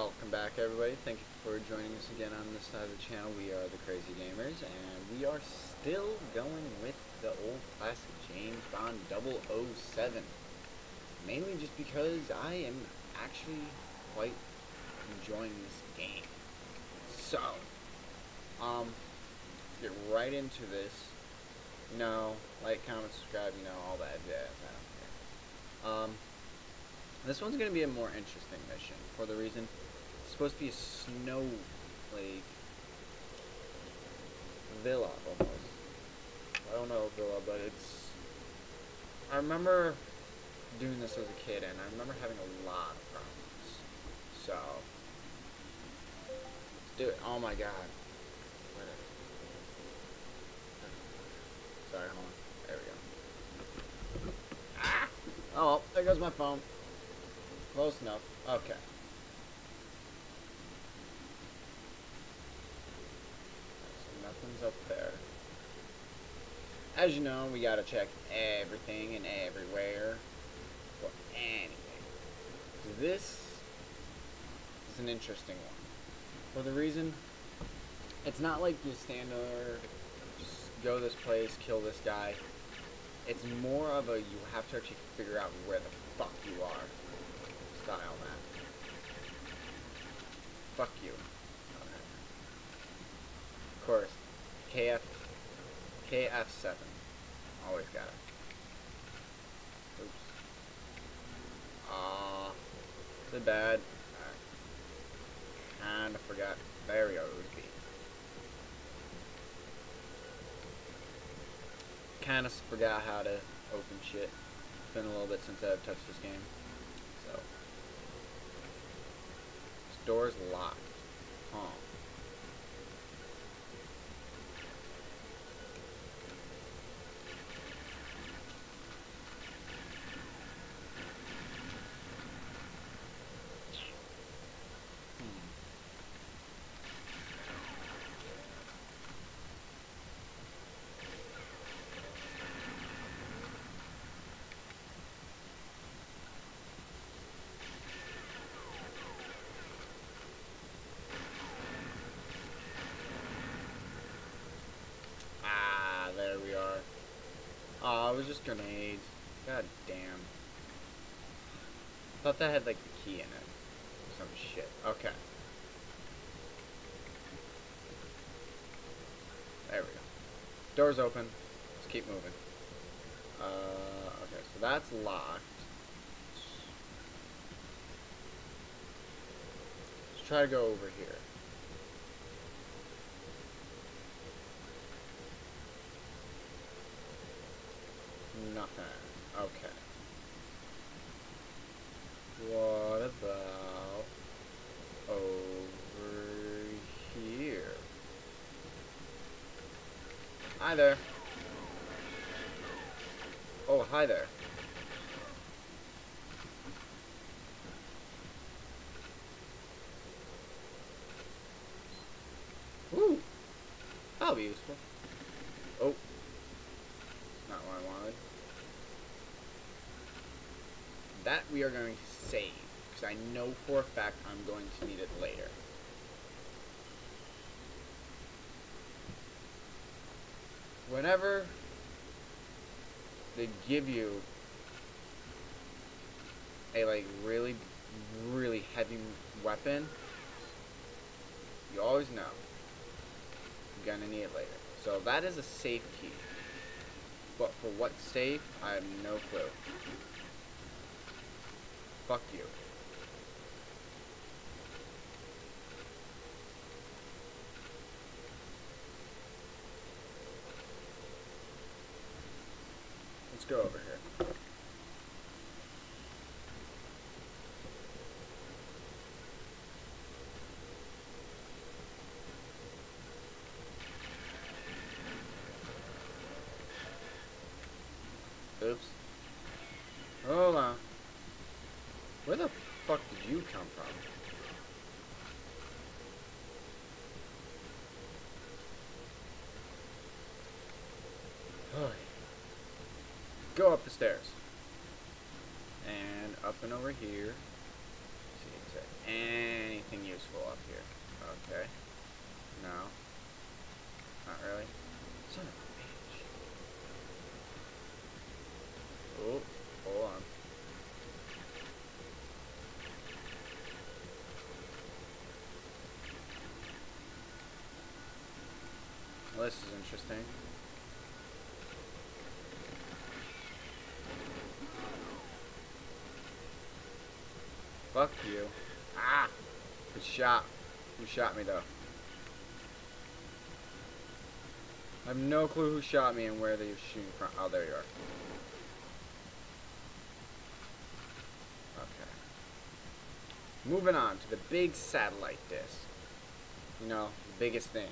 Welcome back, everybody. Thank you for joining us again on this side of the channel. We are the Crazy Gamerz, and we are still going with the old classic James Bond 007. Mainly just because I am actually quite enjoying this game. So, um, get right into this. You know, like, comment, subscribe, you know, all that jazz. I don't care. Um, this one's going to be a more interesting mission for the reason it's supposed to be a snowflake villa almost. I don't know villa, but it's. I remember doing this as a kid, and I remember having a lot of problems. So let's do it. Oh my god. Sorry, hold on. There we go. Ah! Oh, there goes my phone. Close enough. Okay. So nothing's up there. As you know, we gotta check everything and everywhere for anything. This is an interesting one. For the reason, it's not like you stand there, just go this place, kill this guy. It's more of a you have to actually figure out where the fuck you are Fuck you. Of course, KF, KF7. Always got it. Oops. Uh, is bad? Kinda forgot. It would be. Kinda forgot how to open shit. It's been a little bit since I've touched this game. So door's locked. Huh. Just grenades. God damn. Thought that had like the key in it. Some shit. Okay. There we go. Door's open. Let's keep moving. Uh, okay, so that's locked. Let's try to go over here. Nothing. Okay. What about over here? Hi there. Oh, hi there. Woo! That'll be useful. Oh. Not what I wanted that we are going to save, because I know for a fact I'm going to need it later. Whenever they give you a like really, really heavy weapon, you always know you're gonna need it later. So that is a safe key. But for what safe, I have no clue. Fuck you. Let's go over here. Oops. Hold on. Where the fuck did you come from? Go up the stairs. And up and over here. see if anything useful up here? Okay. No. Not really. Son of a bitch. Oh, hold on. Well, this is interesting. Fuck you. Ah! Good shot. Who shot me though? I have no clue who shot me and where they're shooting from. Oh, there you are. Okay. Moving on to the big satellite disk. You know, the biggest thing.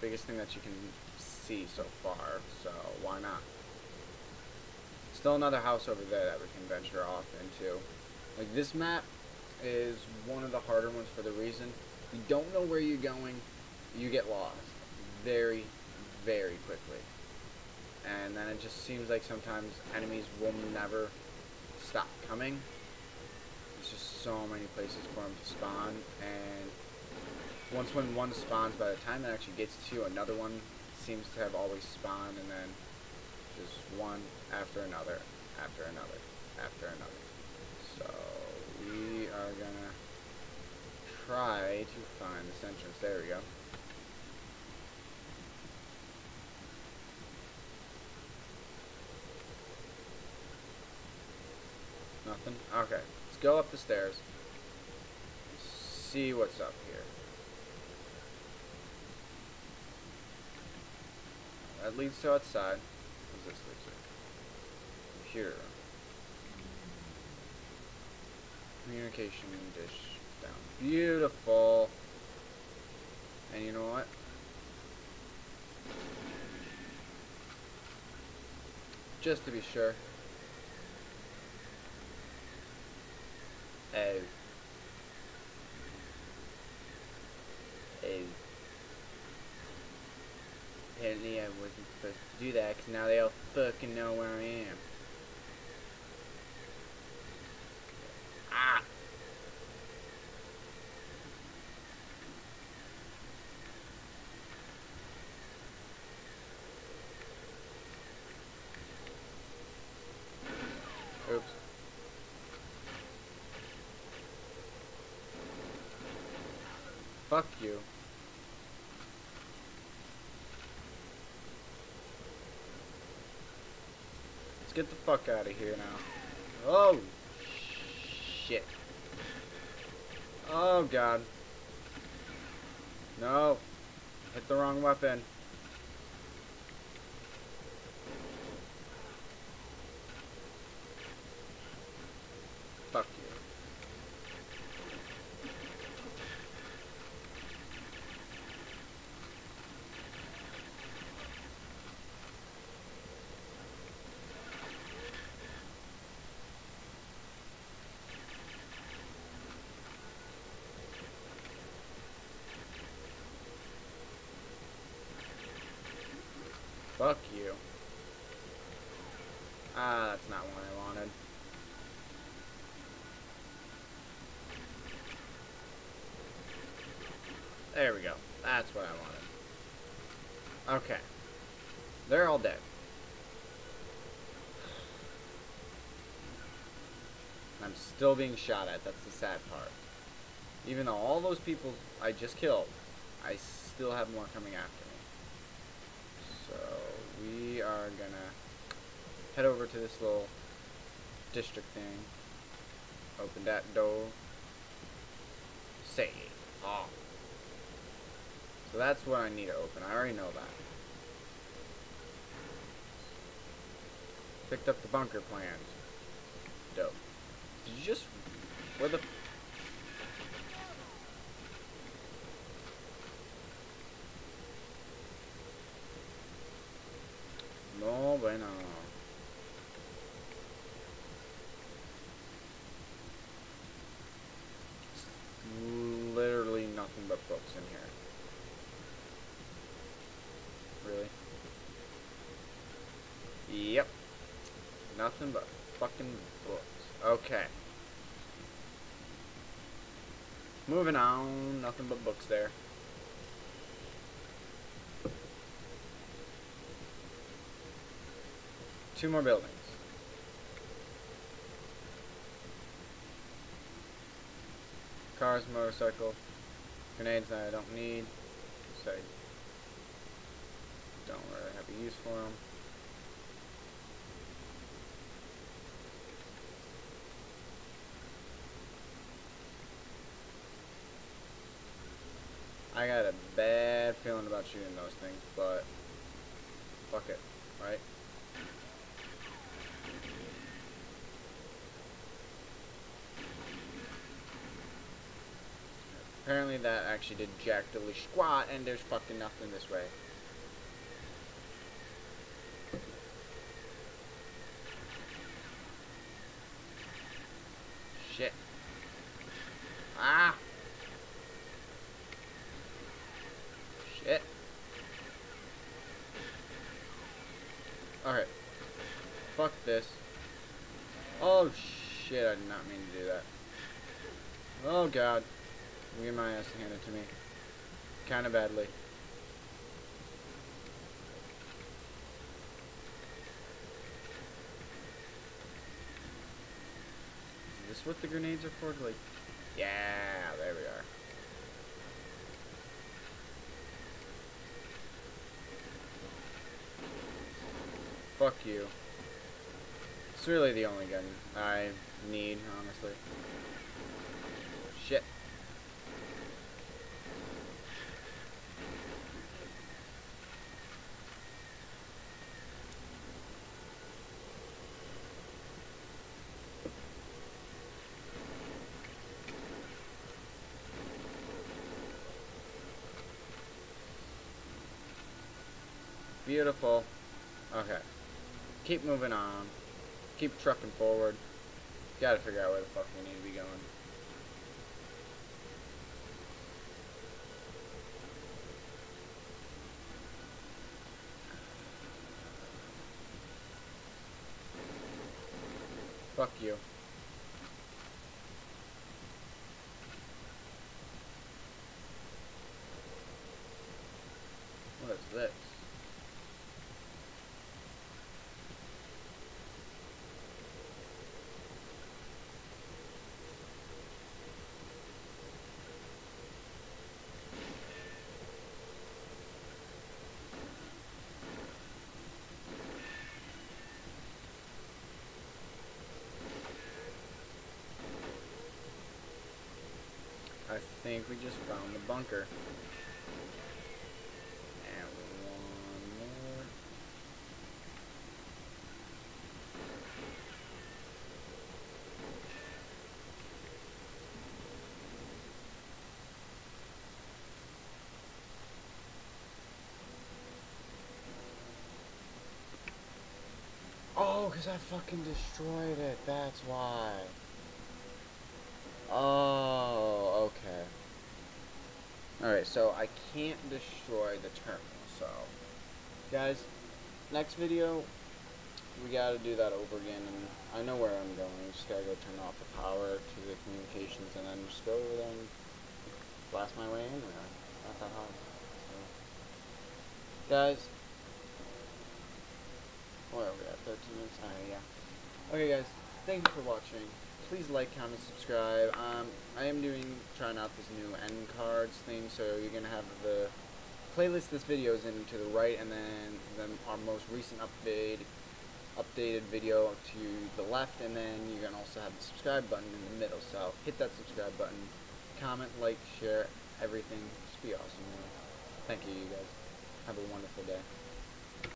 Biggest thing that you can see so far, so why not? Still another house over there that we can venture off into. Like this map is one of the harder ones for the reason you don't know where you're going, you get lost very, very quickly. And then it just seems like sometimes enemies will never stop coming. There's just so many places for them to spawn, and once when one spawns, by the time it actually gets to you, another one seems to have always spawned, and then just one after another, after another, after another. We are gonna try to find this entrance. There we go. Nothing? Okay. Let's go up the stairs. See what's up here. That leads to outside. What does this lead to? Here. Communication dish down. Beautiful. And you know what? Just to be sure. Oh. Oh. Apparently I wasn't supposed to do that, because now they all fucking know where I am. Ah! Oops. Fuck you. Let's get the fuck out of here now. Oh, shit. Oh, God. No. Hit the wrong weapon. Fuck you. Fuck you. Ah, that's not what I wanted. There we go. That's what I wanted. Okay. They're all dead. I'm still being shot at. That's the sad part. Even though all those people I just killed, I still have more coming after me. We are gonna head over to this little district thing. Open that door. Save. Oh. Ah. So that's what I need to open. I already know that. Picked up the bunker plans. Dope. Did you just... Where the... No, bueno. Literally nothing but books in here. Really? Yep. Nothing but fucking books. Okay. Moving on, nothing but books there. Two more buildings. Cars, motorcycle, grenades that I don't need, so I don't really have a use for them. I got a bad feeling about shooting those things, but fuck it, right? Apparently that actually did jack squat, and there's fucking nothing this way. Shit. Ah! Shit. Alright. Fuck this. Oh shit, I did not mean to do that. Oh god. Getting my ass handed to me. Kinda badly. Is this what the grenades are for? Like, yeah, there we are. Fuck you. It's really the only gun I need, honestly. Shit. Beautiful. Okay. Keep moving on. Keep trucking forward. Gotta figure out where the fuck we need to be going. Fuck you. What is this? I think we just found the bunker. And one more. Oh, because I fucking destroyed it. That's why. Oh, okay. Alright, so I can't destroy the terminal, so... Guys, next video, we gotta do that over again, and I know where I'm going. Just gotta go turn off the power to the communications, and then just go over there and blast my way in there. Not that hard. So. Guys, where are we at? 13 minutes? Oh, yeah. Okay, guys, thank you for watching please like, comment, subscribe. Um, I am doing, trying out this new end cards thing, so you're to have the playlist this video is in to the right, and then, then our most recent update, updated video to the left, and then you're going to also have the subscribe button in the middle, so hit that subscribe button, comment, like, share, everything. Just be awesome. Thank you, you guys. Have a wonderful day.